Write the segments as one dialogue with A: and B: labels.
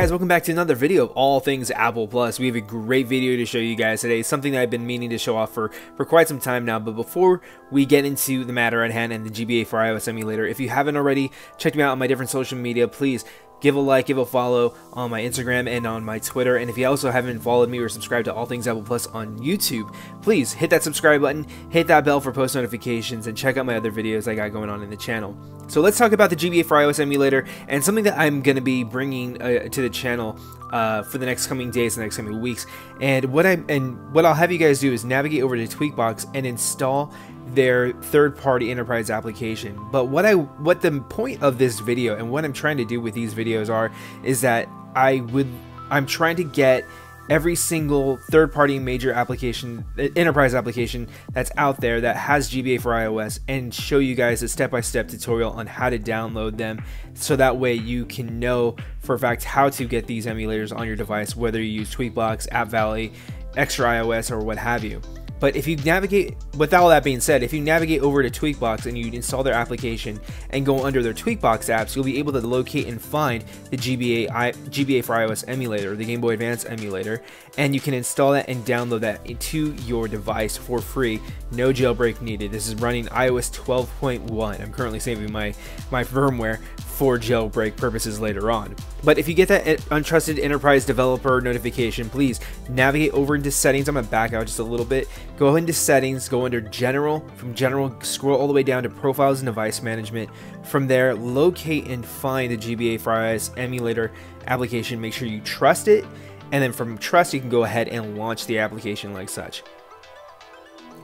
A: guys, welcome back to another video of all things Apple Plus. We have a great video to show you guys today, something that I've been meaning to show off for, for quite some time now. But before we get into the matter at hand and the GBA for iOS emulator, if you haven't already checked me out on my different social media, please give a like, give a follow on my Instagram and on my Twitter. And if you also haven't followed me or subscribed to All Things Apple Plus on YouTube, please hit that subscribe button, hit that bell for post notifications, and check out my other videos I got going on in the channel. So let's talk about the GBA for iOS emulator and something that I'm going to be bringing uh, to the channel uh, for the next coming days, the next coming weeks. And what I and what I'll have you guys do is navigate over to Tweakbox and install their third-party enterprise application. But what I what the point of this video and what I'm trying to do with these videos are is that I would I'm trying to get every single third-party major application, enterprise application that's out there that has GBA for iOS and show you guys a step-by-step tutorial on how to download them so that way you can know for a fact how to get these emulators on your device, whether you use Tweakbox, App Valley, Extra iOS, or what have you. But if you navigate, with all that being said, if you navigate over to Tweakbox and you install their application and go under their Tweakbox apps, you'll be able to locate and find the GBA, I, GBA for iOS emulator, the Game Boy Advance emulator, and you can install that and download that into your device for free. No jailbreak needed. This is running iOS 12.1. I'm currently saving my, my firmware for jailbreak purposes later on. But if you get that eh, untrusted enterprise developer notification, please navigate over into settings. I'm gonna back out just a little bit. Go into settings, go under general. From general, scroll all the way down to profiles and device management. From there, locate and find the GBA for iOS emulator application. Make sure you trust it. And then from trust, you can go ahead and launch the application like such.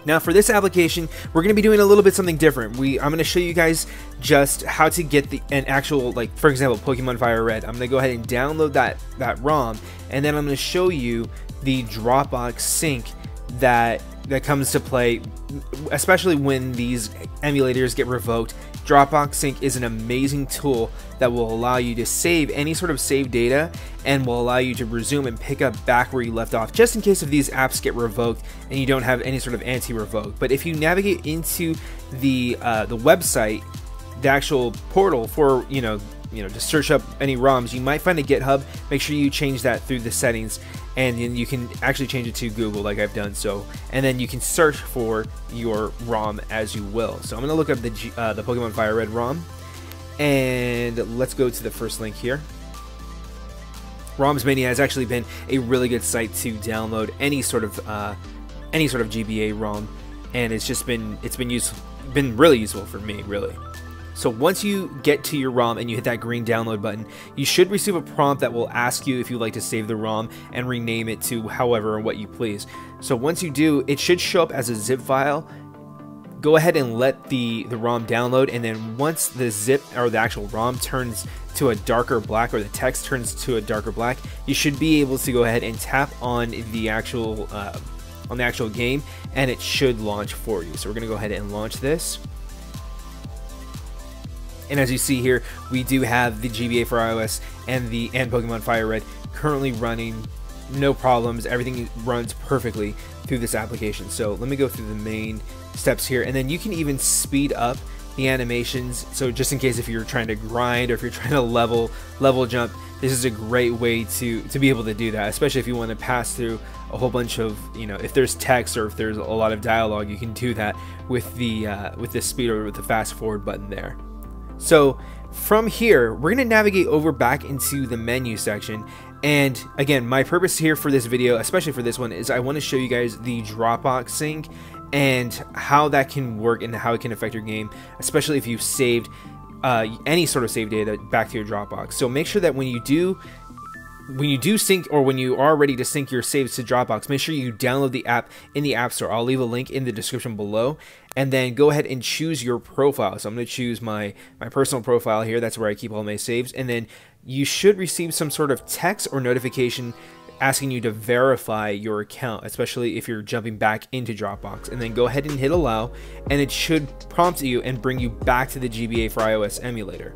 A: Now for this application, we're going to be doing a little bit something different. We I'm going to show you guys just how to get the an actual like for example Pokemon Fire Red. I'm going to go ahead and download that that ROM and then I'm going to show you the Dropbox sync that that comes to play especially when these emulators get revoked Dropbox Sync is an amazing tool that will allow you to save any sort of saved data and will allow you to resume and pick up back where you left off just in case if these apps get revoked and you don't have any sort of anti-revoke. But if you navigate into the uh, the website, the actual portal for you know you know, just search up any ROMs, you might find a GitHub. Make sure you change that through the settings, and then you can actually change it to Google, like I've done so. And then you can search for your ROM as you will. So I'm gonna look up the uh, the Pokemon Fire Red ROM, and let's go to the first link here. ROMs Mania has actually been a really good site to download any sort of uh, any sort of GBA ROM, and it's just been it's been useful, been really useful for me, really. So once you get to your ROM and you hit that green download button, you should receive a prompt that will ask you if you'd like to save the ROM and rename it to however or what you please. So once you do, it should show up as a zip file. Go ahead and let the, the ROM download and then once the zip or the actual ROM turns to a darker black or the text turns to a darker black, you should be able to go ahead and tap on the actual uh, on the actual game and it should launch for you. So we're gonna go ahead and launch this. And as you see here, we do have the GBA for iOS and the and Pokemon Fire Red currently running no problems. Everything runs perfectly through this application. So let me go through the main steps here and then you can even speed up the animations. So just in case if you're trying to grind or if you're trying to level level jump, this is a great way to to be able to do that, especially if you want to pass through a whole bunch of you know if there's text or if there's a lot of dialogue, you can do that with the uh, with the speed or with the fast forward button there. So from here, we're going to navigate over back into the menu section. And again, my purpose here for this video, especially for this one, is I want to show you guys the Dropbox sync and how that can work and how it can affect your game, especially if you've saved uh, any sort of save data back to your Dropbox. So make sure that when you do when you do sync or when you are ready to sync your saves to Dropbox, make sure you download the app in the App Store. I'll leave a link in the description below and then go ahead and choose your profile. So I'm going to choose my, my personal profile here. That's where I keep all my saves. And then you should receive some sort of text or notification asking you to verify your account, especially if you're jumping back into Dropbox. And then go ahead and hit allow, and it should prompt you and bring you back to the GBA for iOS emulator.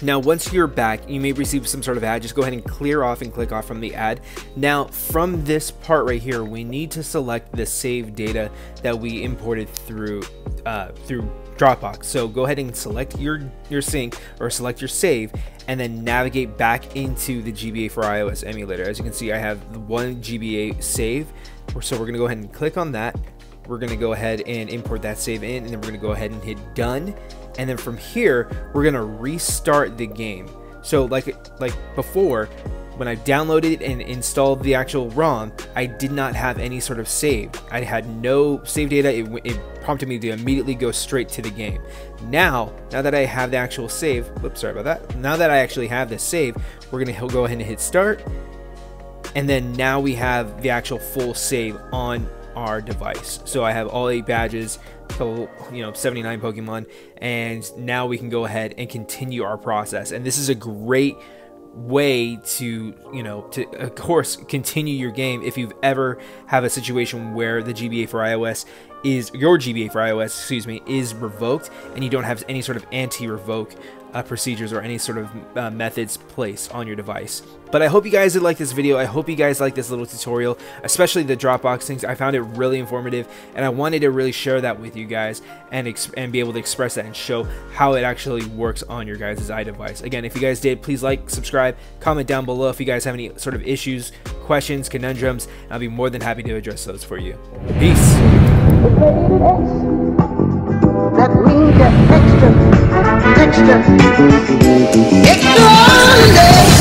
A: Now, once you're back, you may receive some sort of ad. Just go ahead and clear off and click off from the ad. Now, from this part right here, we need to select the save data that we imported through uh, through Dropbox. So go ahead and select your your sync or select your save and then navigate back into the GBA for iOS emulator. As you can see, I have the one GBA save. So we're gonna go ahead and click on that. We're gonna go ahead and import that save in and then we're gonna go ahead and hit done. And then from here, we're gonna restart the game. So like like before, when I downloaded and installed the actual ROM, I did not have any sort of save. I had no save data. It, it, prompted me to immediately go straight to the game. Now, now that I have the actual save, whoops, sorry about that. Now that I actually have the save, we're gonna go ahead and hit start. And then now we have the actual full save on our device. So I have all eight badges, you know, 79 Pokemon, and now we can go ahead and continue our process. And this is a great way to you know to of course continue your game if you've ever have a situation where the GBA for iOS is your GBA for iOS excuse me is revoked and you don't have any sort of anti-revoke uh, procedures or any sort of uh, methods placed on your device. But I hope you guys did like this video. I hope you guys like this little tutorial, especially the Dropbox things. I found it really informative and I wanted to really share that with you guys and, and be able to express that and show how it actually works on your guys' iDevice. Again, if you guys did, please like, subscribe, comment down below if you guys have any sort of issues, questions, conundrums. I'll be more than happy to address those for you. Peace. That means extra, extra, extra